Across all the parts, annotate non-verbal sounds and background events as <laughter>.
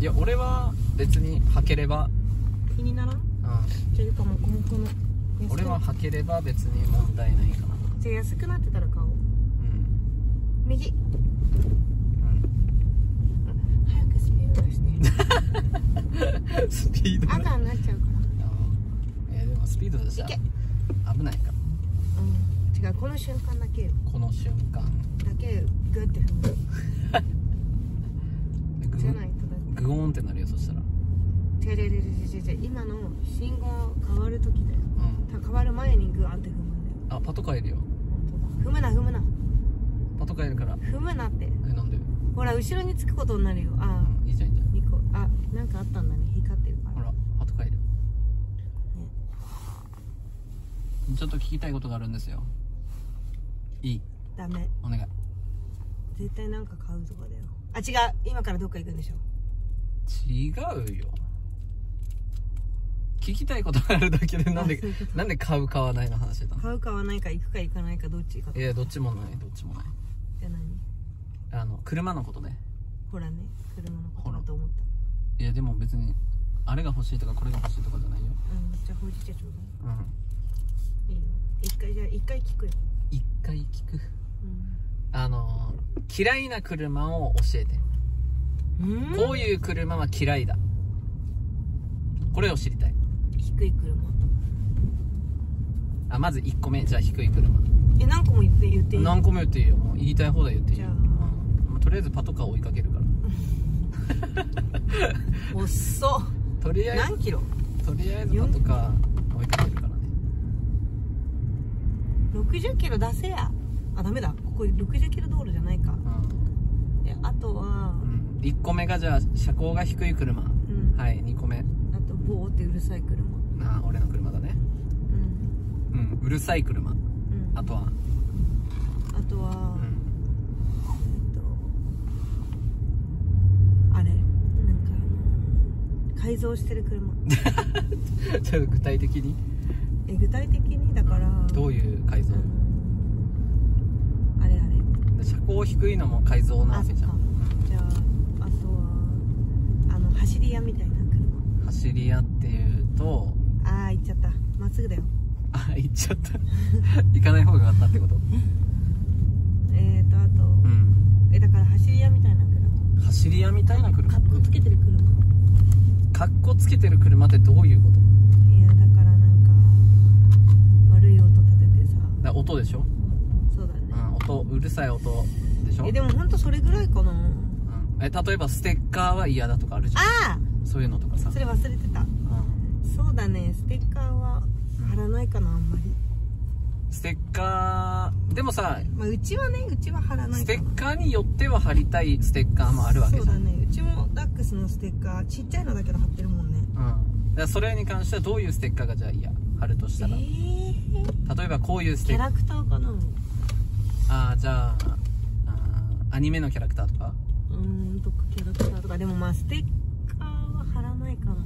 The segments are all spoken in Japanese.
いや俺は別に履ければ、気にならん？うじゃあいうかもうこのこの俺は履ければ別に問題ないかな。じゃあ安くなってたら買おう。うん。右。うん。早くスピード出して <laughs> スピード。赤になっちゃうから。いやでもスピード出したらいけ。危ないからうん。違うこの瞬間だけよ。この瞬間。だけグッて踏む。<laughs> グじゃないとだってグオーンってなるよそしたら。違う違う違う違う違う今の信号変わる時だよ。うん。た変わる前にグワンって踏むんだよ。あパトカーいるよ。踏むな踏むな。パトカーいるから。踏むなって。えなんで？ほら後ろにつくことになるよ。あうんいいじゃんいいじゃん。あ2個あなんかあったんだね。光ってるから。ほらパトカーいる。ちょっと聞きたいことがあるんですよ。いい？ダメ。お願い。絶対なんか買うとこだよ。あ違う。今からどっか行くんでしょ違うよ。聞きたいことがあるだけでなんでなんで買う買わないの話してたの？買うかはないか行くか行かないかどっちか。いやどっちもないどっちもない。じゃあ何？あの車のことね。ほらね車のことだと思った。いやでも別にあれが欲しいとかこれが欲しいとかじゃないよ。うんじゃあほうじ茶ちょうだうん。いいいよ。一回じゃあ一回聞くよ。一回聞く？うん。あの嫌いな車を教えて。うんこういう車は嫌いだ。これを知りたい。低い車。あまず1個目。じゃあ低い車。え何個も言って言っていい？何個目言っていいよ。もう言いたい放題言っていいよ、じゃあ。うん。まあとりあえずパトカー追いかけるから。<laughs> 遅っ。とりあえ何キロ？ずとりあえずパトカー追いかけるからね。60キロ出せや。あダメだ。ここ60キロ道路じゃないか。うん。であとはうん、1個目がじゃあ車高が低い車。うん。はい2個目。あとボーってうるさい車。なあ俺の車だね。うん。うんうるさい車。うん。あとは。あとは、うん。えっとあれ。なんかあの改造してる車。<laughs> ちょっと具体的に？え具体的に？だからどういう改造？あれあれ。車高低いのも改造なわけじゃんじゃああとはあの走り屋みたいな車。走り屋っていうとああ行っちゃった。まっすぐだよ。あ行っちゃった。行かない方がよかったってこと？えーとあと、うん。えだから走り屋みたいな車。走り屋みたいな車？かっこつけてる車。かっこつけてる車ってどういうこと？いやだからなんか悪い音立ててさ。だ音でしょ、そうだね。うん、音うるさい音でしょ？えでもほんとそれぐらいかな。うん、え例えばステッカーは嫌だとかあるじゃん。あそういうのとかさ。あそれ忘れてた。うん。そうだね。ステッカーは貼らないかなあんまり、ステッカーでもさまあ、うちはねうちは貼らないステッカーによっては貼りたいステッカーもあるわけそうじゃん。だね。うちもダックスのステッカーちっちゃいのだけど貼ってるもんね。うん、それに関してはどういうステッカーがじゃあ嫌貼るとしたら、えー、例えばこういうステッカー。キャラクターかな。うあーじゃああーアニメのキャラクターとか？ーんとかキャラクターとか。でもまあステッカーは貼らないかな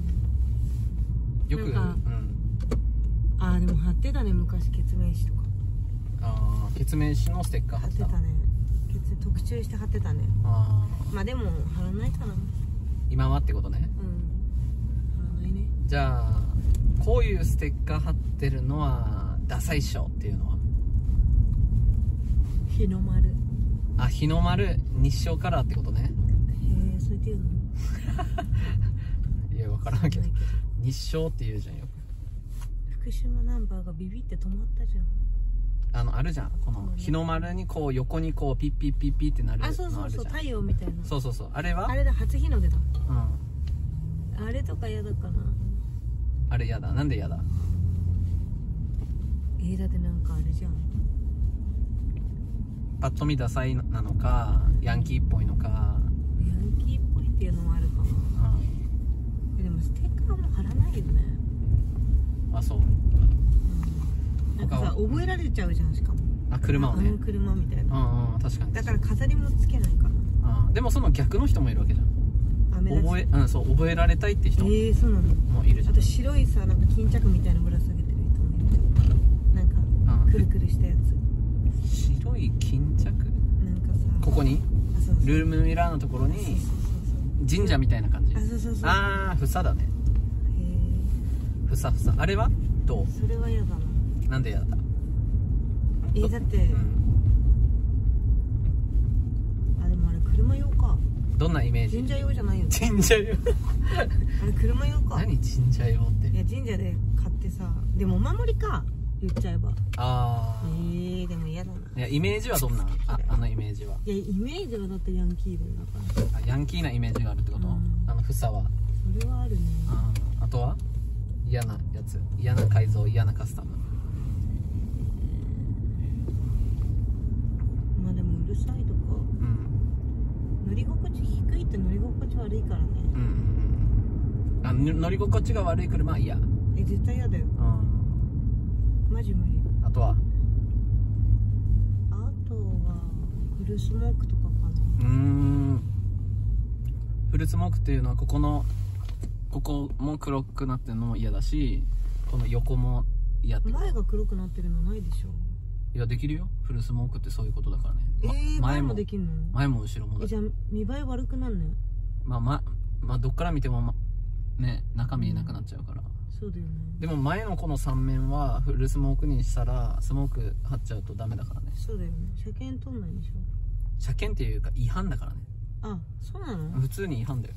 よく、なんかうん、あーでも貼ってたね昔決名詞とか。あー決名詞のステッカー貼ってた。ね。決特注して貼ってたね。あー。まあでも貼らないかな。うん今はってことね。貼らないね。じゃあこういうステッカー貼ってるのはダサいっしょっていうのは？日の丸。へあ日の丸日照カラーってことね。えそって言うの。<laughs> いや分からんけど。日照って言うじゃんよ。く福島ナンバーがビビって止まったじゃん。あのあるじゃん。この日の丸にこう横にこうピッピッピッピッってなるのああるじそうそうそう太陽みたいな。そうそうそう。あれは？あれだ初日の出だうん。あれとか嫌だかな。あれやだ。なんでやだ？えー、だってなんかあれじゃんパッと見ダサいなのかヤンキーっぽいのか、ヤンキーっぽいっていうのもあるかなうえでもステッカーも貼らないよね。ん、あそう。うん。なんかさ覚えられちゃうじゃんしかも。あ車をね。あの車みたいな。うんうん確かに。だから飾りもつけないかあでもその逆の人もいるわけじゃん。覚えうんそう覚えられたいってえ人もー、そうなの。いるじゃん。あと白いさなんか巾着みたいなぶら下げてる人もいる。じゃんなんかうん。くるくるしたやつ白い巾着なんかさここに？ルームミラーのところに神社みたいな感じ？あああ房だね。へ房房あれは？どえそれは嫌だな。うなんでやだ？えだって、うん。あでもあれ車用か。どんなイメージ？神社用じゃないよね。神社用。<laughs> あれ車用か。何？神社用って。いや神社で買ってさ。でもお守りか。言っちゃえば。あえー、でも嫌だないやイメージはどんな？ああのイメージは。いやイメージはだってヤンキーだよだからあヤンキーなイメージがあるってこと、うん。あの房は。それはあるね。あーあとは？嫌なやつ。嫌な改造嫌なカスタム。まあでもうるさいとか。うん。乗り心地低いって乗り心地悪いからね。うんあの乗り心地が悪い車は嫌。うんえ絶対嫌だよ。マジ無理。あとはあとはフルスモークとかかうーん。フルスモークっていうのはここのここも黒くなってるのも嫌だしこの横も嫌って。な前が黒くなってるのないでしょ。いやできるよ。フルスモークってそういうことだからね、えまー、前前ももできんの？前も後ろもだ。えじゃあ見栄え悪くなんねまあままあどっから見ても、ま、ね中見えなくなっちゃうから。そうだよね。でも前のこの3面はフルスモークにしたらスモーク貼っちゃうとダメだからね。そうだよね。車検取んないでしょ車検っていうか違反だからね。あそうなの？普通に違反だよ。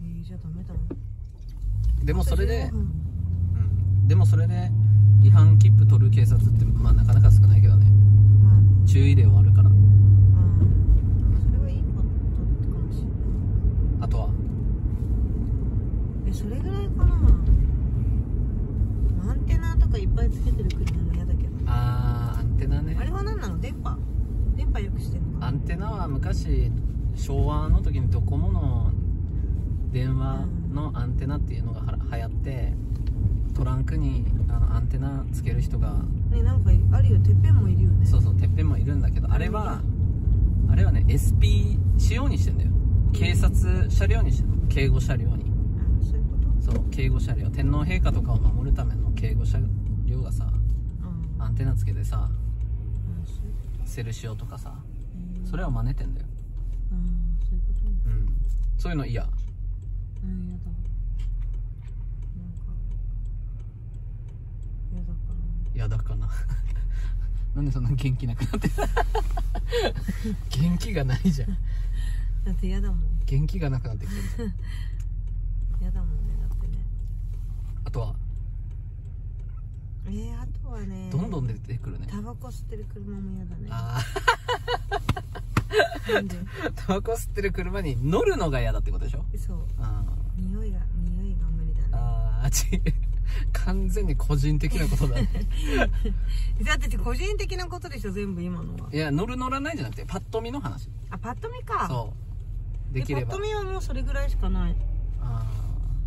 えー、じゃあダメだ。わでもそれでうん。うん。でもそれで違反切符取る警察ってまあなかなか少ないけどね。まあね。注意料あるから。あーそれはいいことかもしれない。あとは？えそれぐらいかな。アンテナとかいっぱいつけてる車も嫌だけど。あーアンテナね。あれは何なの？電波電波よくしてんのかアンテナは昔昭和の時にドコモの電話のアンテナっていうのがは流行ってトランクにあのアンテナつける人がねなんかあるよ。てっぺんもいるよね。そうそうてっぺんもいるんだけどあれはあれはね SP 仕様にしてんだよ。警察車両にしてんの。警護車両に。あそういうこと？そう警護車両。天皇陛下とかを守るための警護車両がさあアンテナつけてさセルシオとかさそれを真似てんだよ。あそういうことね。うん。そういうの嫌。うんやだ。なんかやだかな嫌だかな。<laughs> なんでそんな元気なくなって <laughs> 元気がないじゃん。だってやだもん。元気がなくなってきてるや <laughs> だもんねだってね。あとは？えー、あとはねどんどん出てくるね。タバコ吸ってる車も嫌だね。あタバコ吸ってる車に乗るのが嫌だってことでしょ？そう。あ匂いが匂いが無理だね。ああち完全に個人的なことだね。<laughs> だって個人的なことでしょ全部今のは。いや乗る乗らないじゃなくてパッと見の話。あパッと見か。そう。できれば。パッと見はもうそれぐらいしかない。あ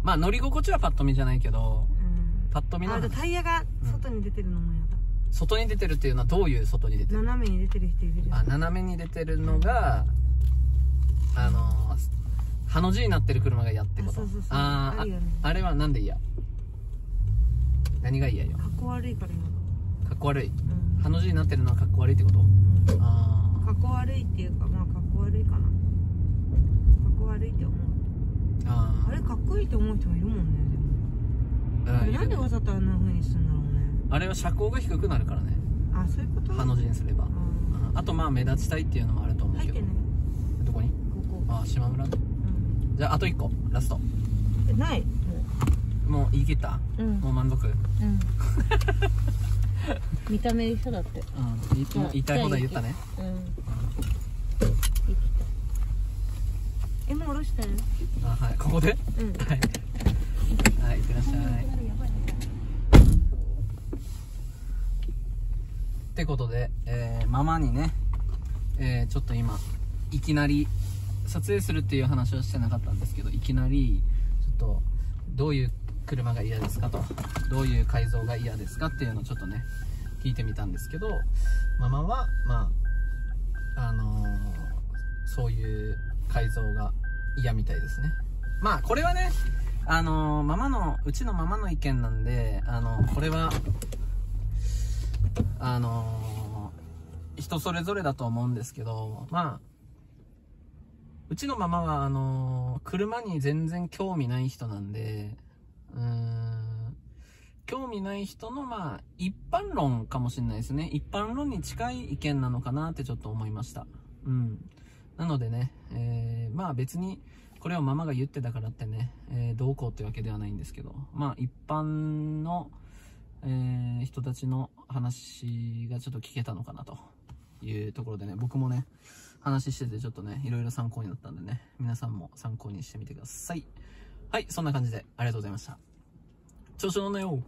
ー。まあ乗り心地はパッと見じゃないけどうん。パッと見の話。タイヤが外に出てるのも嫌だ、外に出てるっていうのはどういう外に出てる？斜めに出てる人いるじゃん。あ斜めに出てるのがあのハの字になってる車が嫌ってこと。ああね。あれはなんで嫌？何が嫌？よかっこ悪いから今かっこ悪い。うん。ハの字になってるのはかっこ悪いってこと？うん。あかっこ悪いっていうかまあかっこ悪いかな。かっこ悪いって思う。ー。ああれかっこいいって思う人もいるもんねでも。なんでわざとあんな風にするんだろうねあれは車高が低くなるからね。あそういうこと？ハの字にすれば。うん。うん。あとまあ目立ちたいっていうのもあると思うけど。入ってねどこに？ここ。ああ島村？うん。じゃああと1個。ラスト。えない？もう。言い切った？うん。もう満足？うん。<laughs> 見た目一緒だって。うん。いもう言いたい放題言ったね。うん。えもう下ろしたよあはい。ここで？うん。はい。はいいってらっしゃいってことで、えーママにね、えーちょっと今いきなり撮影するっていう話はしてなかったんですけどいきなりちょっとどういう車が嫌ですかとどういう改造が嫌ですかっていうのをちょっとね聞いてみたんですけどママはまああのーそういう改造が嫌みたいですね。まあこれはねあのーママのうちのママの意見なんであのこれはあのー人それぞれだと思うんですけどまあうちのママは、あのー車に全然興味ない人なんで、うーん、興味ない人の、まあ、一般論かもしれないですね。一般論に近い意見なのかなってちょっと思いました。うん。なのでね、えー、まあ別に、これをママが言ってたからってね、えー、どうこうってわけではないんですけど、まあ一般の、えー、人たちの話がちょっと聞けたのかなというところでね、僕もね、話しててちょっとね、いろいろ参考になったんでね、皆さんも参考にしてみてください。はい、そんな感じでありがとうございました。調子乗んなよ